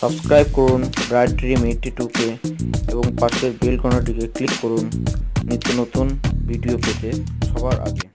Subscribe করুন bright dream eighty টুকে এবং পাশের বেল ঘন্টাটিকে ক্লিক করুন। নিত্য নতুন ভিডিও পেতে সবার আগে।